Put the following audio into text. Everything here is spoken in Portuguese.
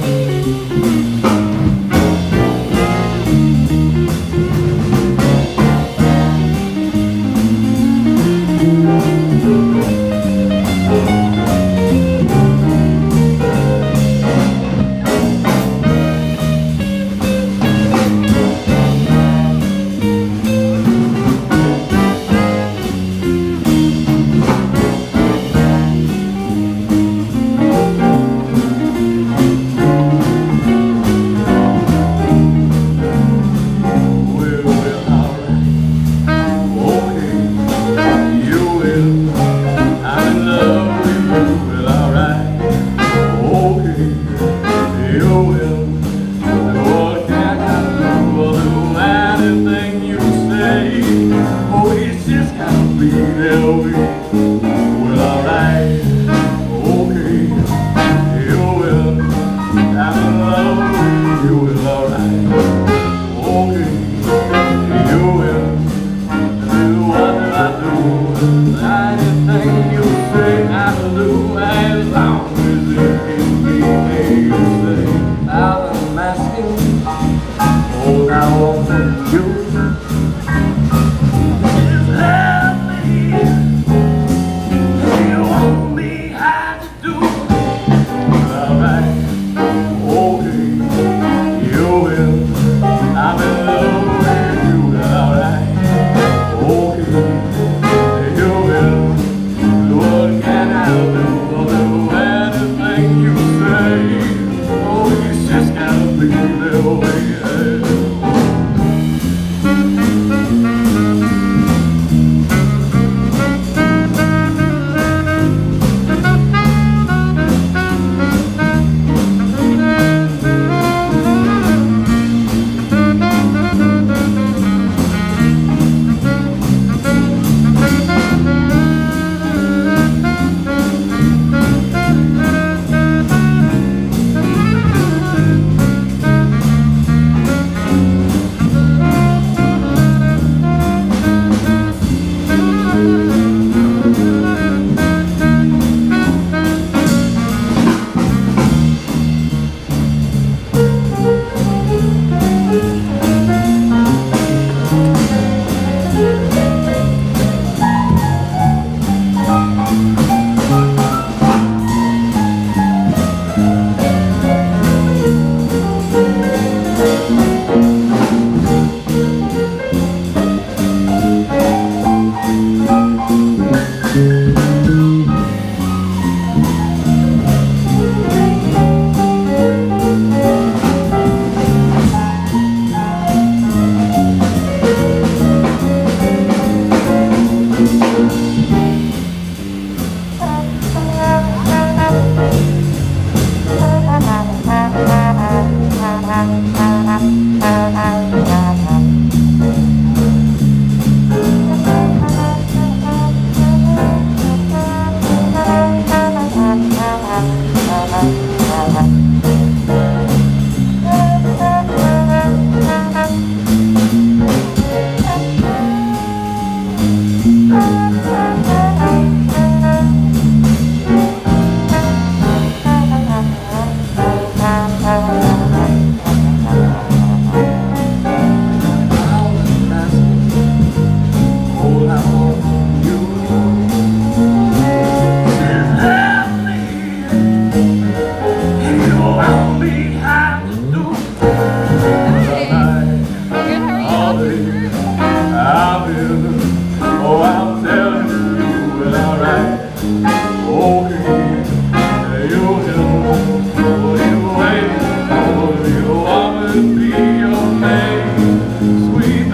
Música